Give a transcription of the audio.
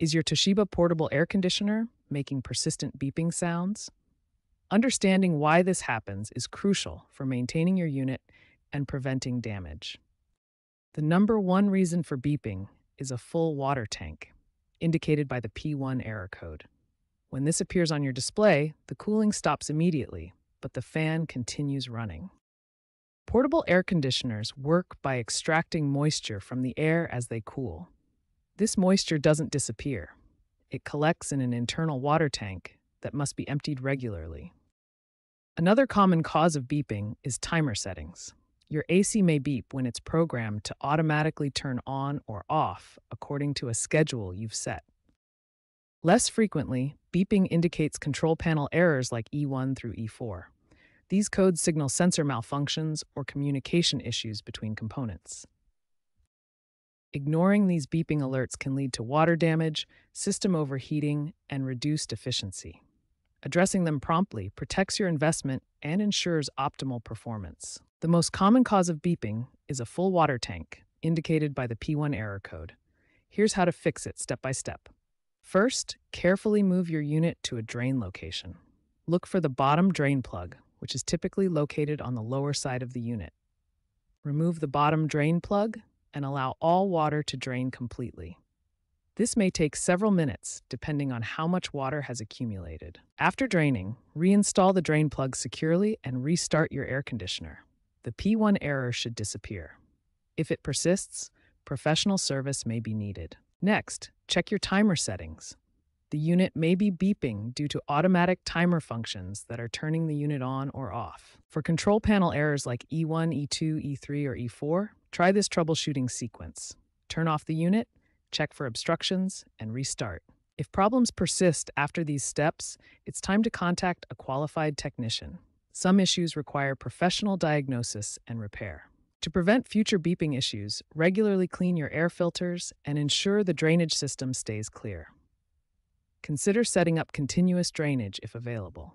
Is your Toshiba portable air conditioner making persistent beeping sounds? Understanding why this happens is crucial for maintaining your unit and preventing damage. The number one reason for beeping is a full water tank, indicated by the P1 error code. When this appears on your display, the cooling stops immediately, but the fan continues running. Portable air conditioners work by extracting moisture from the air as they cool. This moisture doesn't disappear. It collects in an internal water tank that must be emptied regularly. Another common cause of beeping is timer settings. Your AC may beep when it's programmed to automatically turn on or off according to a schedule you've set. Less frequently, beeping indicates control panel errors like E1 through E4. These codes signal sensor malfunctions or communication issues between components. Ignoring these beeping alerts can lead to water damage, system overheating, and reduced efficiency. Addressing them promptly protects your investment and ensures optimal performance. The most common cause of beeping is a full water tank, indicated by the P1 error code. Here's how to fix it step by step. First, carefully move your unit to a drain location. Look for the bottom drain plug, which is typically located on the lower side of the unit. Remove the bottom drain plug and allow all water to drain completely. This may take several minutes, depending on how much water has accumulated. After draining, reinstall the drain plug securely and restart your air conditioner. The P1 error should disappear. If it persists, professional service may be needed. Next, check your timer settings. The unit may be beeping due to automatic timer functions that are turning the unit on or off. For control panel errors like E1, E2, E3, or E4, try this troubleshooting sequence. Turn off the unit, check for obstructions, and restart. If problems persist after these steps, it's time to contact a qualified technician. Some issues require professional diagnosis and repair. To prevent future beeping issues, regularly clean your air filters and ensure the drainage system stays clear. Consider setting up continuous drainage if available.